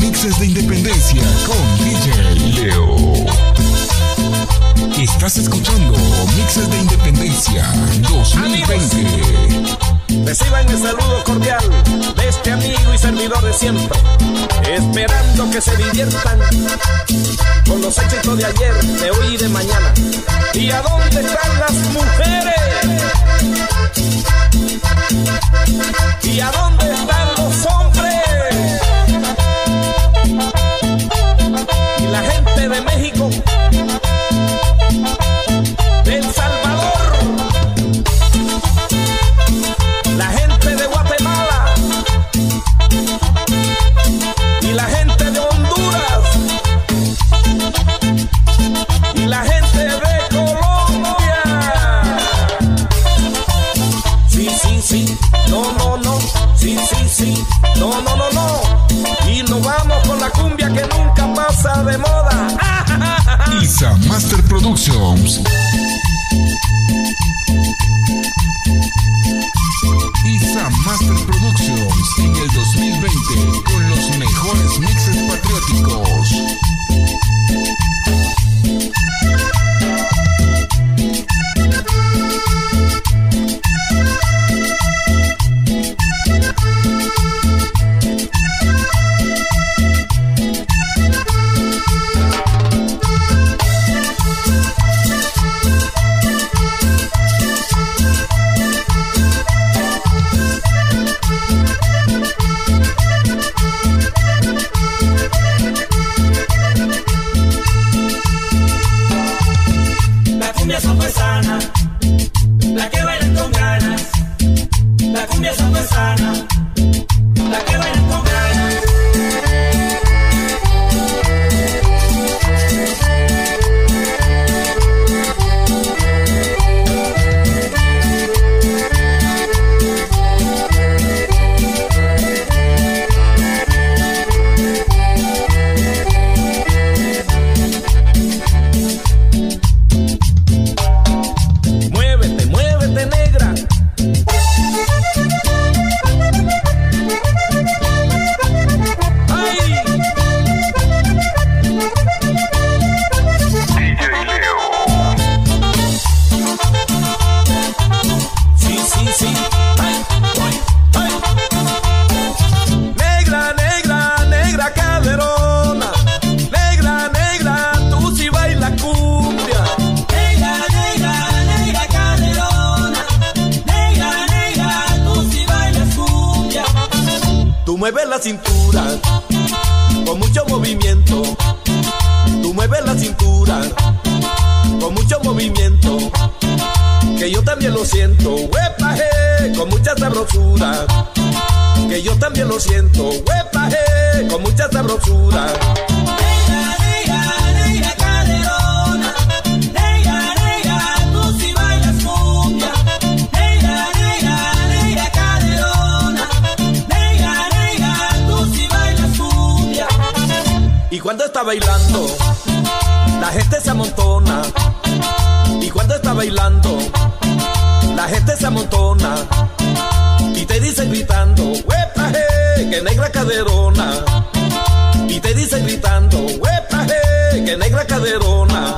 mixes de independencia con DJ Leo. Estás escuchando Mixes de Independencia 2020. Reciban el saludo cordial de este amigo y servidor de siempre, esperando que se diviertan con los éxitos de ayer, de hoy y de mañana. ¿Y a dónde están las mujeres? ¿Y a dónde están movimiento. Que yo también lo siento, huepa, je, con mucha sabrosura. Que yo también lo siento, huepa, je, con mucha sabrosura. Negra, negra, negra caderona. Negra, tú si bailas cumbia. Negra, negra, negra caderona. Negra, tú si bailas cumbia. Y cuando está bailando, la gente se amontona. Cuando está bailando, la gente se amontona. Y te dice gritando, huepa, je, que negra caderona. Y te dice gritando, huepa, je, que negra caderona.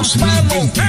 Os não entende.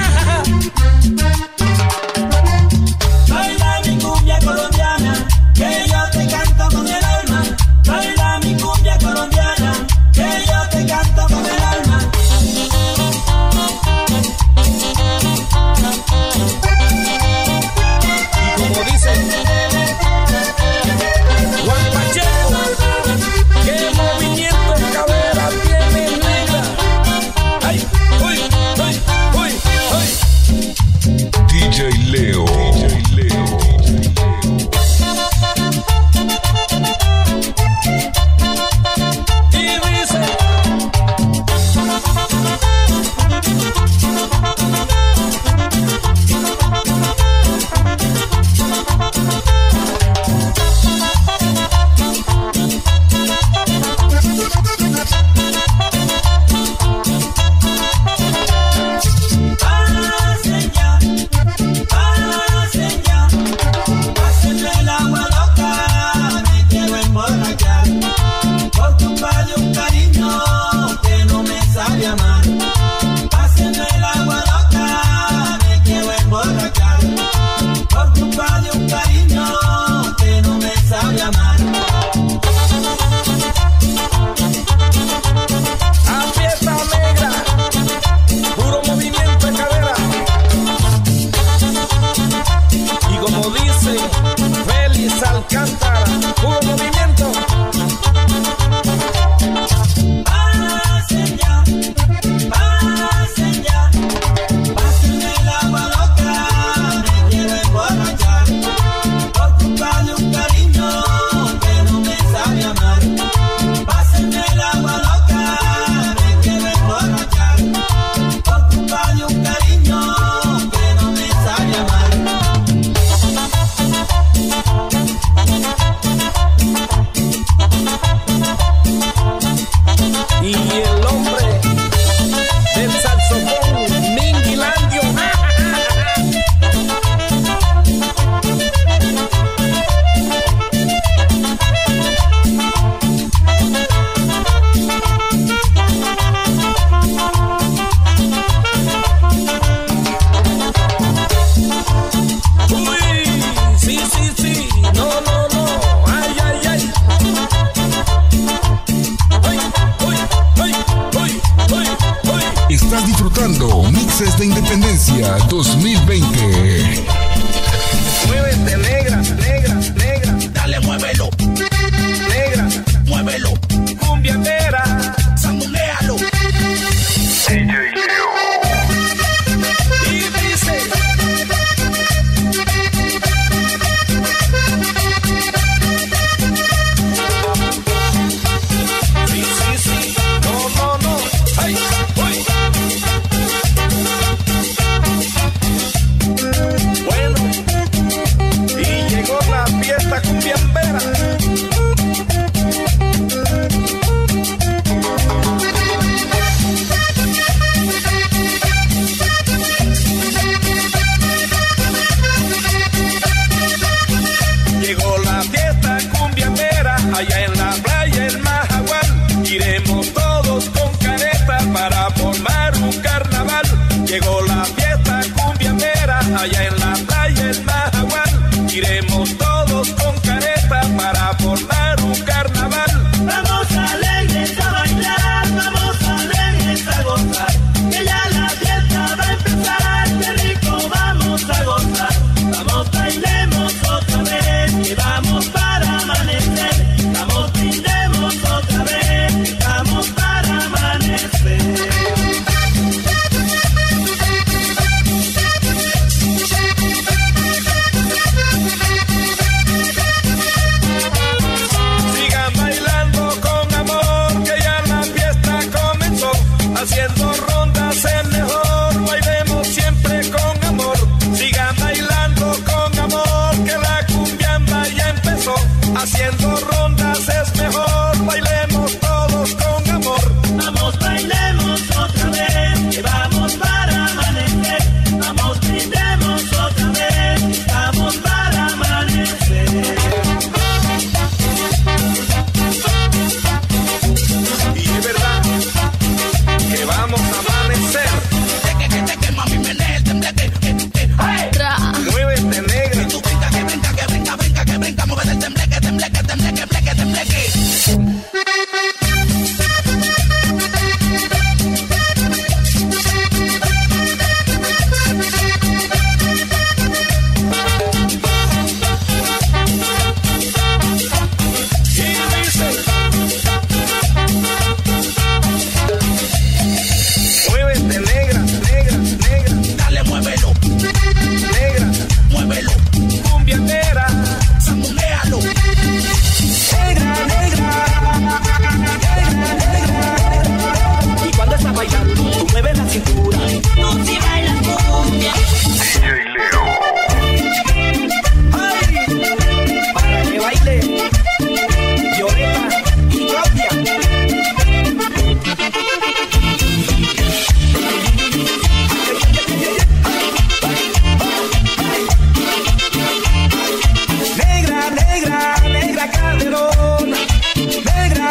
Allá en la playa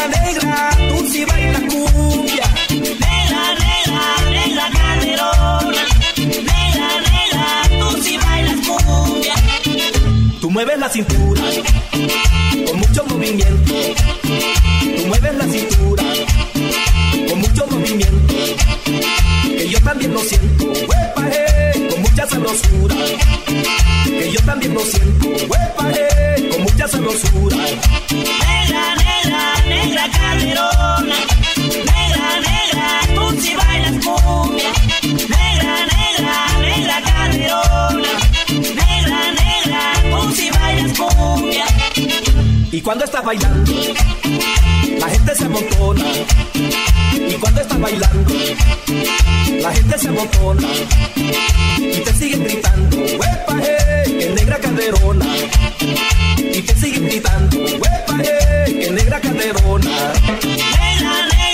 Negra, tú si bailas cumbia. negra, negra, negra calderona. Negra, negra, tú si bailas cumbia. Tú mueves la cintura con mucho movimiento. Tú mueves la cintura con mucho movimiento. Que yo también lo siento, huepa, eh, con mucha sabrosura. Que yo también lo siento, huepa, eh, con mucha sabrosura. Negra, negra, negra calderona. Negra, negra, tú si bailas cumbia. Negra, negra, negra calderona. Negra, negra, tú si bailas cumbia. Y cuando estás bailando, la gente se amontona. Y cuando estás bailando, la gente se amontona. Y te siguen gritando, eh, que negra calderona. Y te siguen gritando, huepa, eh, que negra calderona. Negra, negra, negra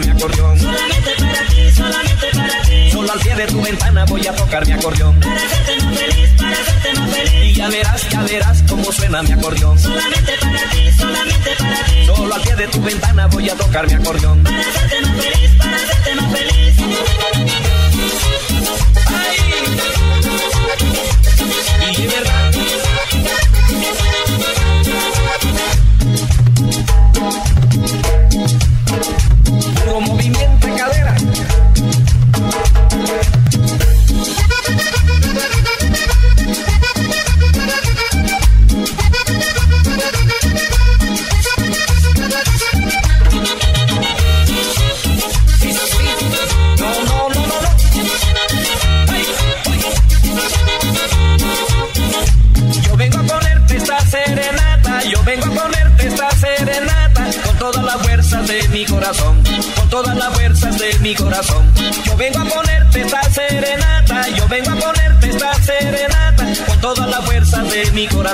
mi acordeón. Solamente para ti, solamente para ti. Solo al pie de tu ventana voy a tocar mi acordeón. Para hacerte más feliz, para hacerte más feliz. Y ya verás, ya verás cómo suena mi acordeón. Solamente para ti, solamente para ti. Solo al pie de tu ventana voy a tocar mi acordeón. Para hacerte más feliz, para hacerte más feliz. Y de verdad.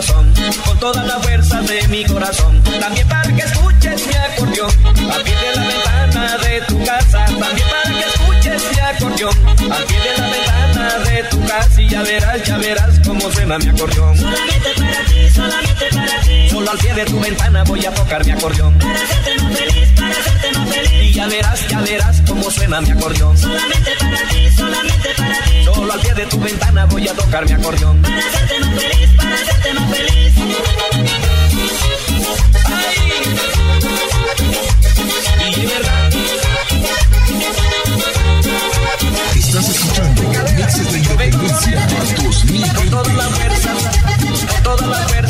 Con todas las fuerzas de mi corazón. También para que escuches mi acordeón, a pie de la ventana de tu casa, también para que escuches mi acordeón, a pie de la ventana de tu casa y ya verás, ya verás cómo suena mi acordeón. Solamente para ti, solamente para ti. Solo al pie de tu ventana voy a tocar mi acordeón. Para hacerte más feliz, para hacerte más feliz. Y ya verás, ya verás cómo suena mi acordeón. Solamente para ti, solamente para ti. Solo al pie de tu ventana voy a tocar mi acordeón. Para hacerte más feliz, para hacerte más feliz. Y de verdad, Estás escuchando Mixes de Independencia con todas las 2020. fuerzas, con todas las fuerzas,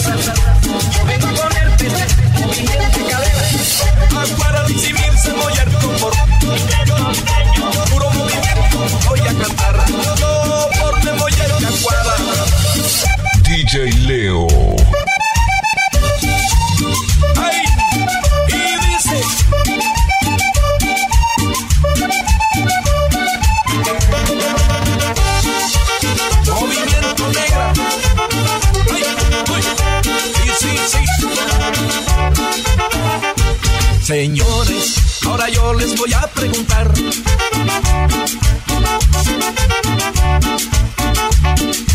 Señores, ahora yo les voy a preguntar.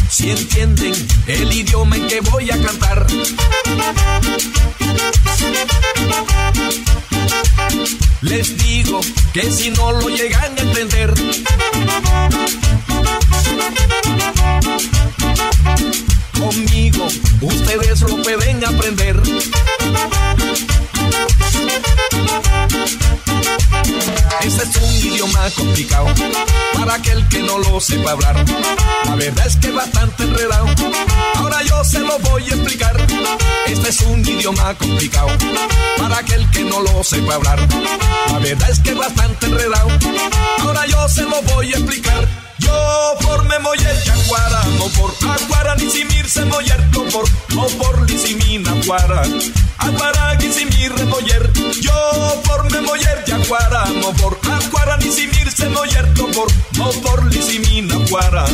Si entienden el idioma en que voy a cantar. Les digo que si no lo llegan a entender, conmigo ustedes lo pueden aprender. Este es un idioma complicado para aquel que no lo sepa hablar. La verdad es que bastante enredado. Ahora yo se lo voy a explicar. Este es un idioma complicado para aquel que no lo sepa hablar. La verdad es que bastante enredado. Ahora yo se lo voy a explicar. Yo por Memoyer Yaguara, no por Aguara ni Simir Semoyer, no por, no por Lisimina Aguara. Aguara, Gisimir, Remoyer, yo por Memoyer Yaguara, no por Aguara ni Simir Semoyer, no por, no por Lisimina Aguara.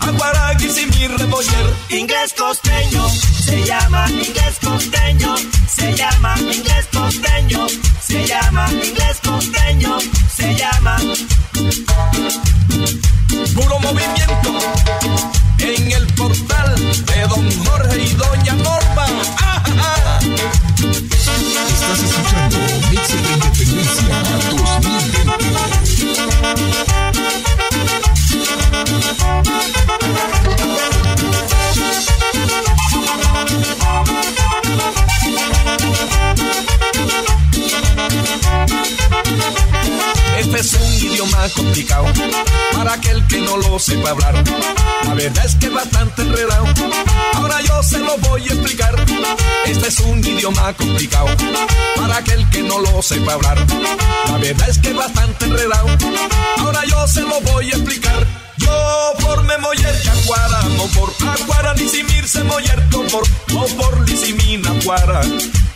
Aguara, Gisimir, Remoyer. Inglés costeño, se llama inglés costeño, se llama inglés costeño, se llama inglés costeño, se llama Puro movimiento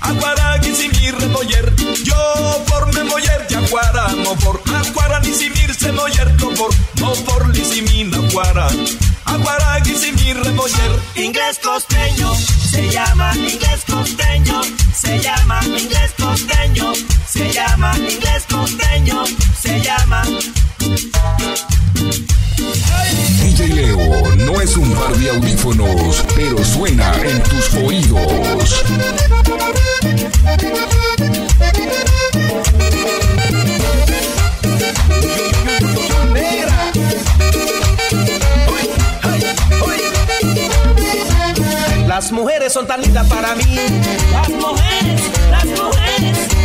Aguara, Quisimir, Remoyer, yo por Memoyer, Yaguara, no por Aguara, Quisimir, Semoyer, no por, no por Lisimina, Aguara. Aguara, Quisimir, Remoyer. Inglés costeño, se llama inglés costeño, se llama inglés costeño, se llama inglés costeño, se llama no es un par de audífonos, pero suena en tus oídos. Las mujeres son tan lindas para mí. Las mujeres, las mujeres.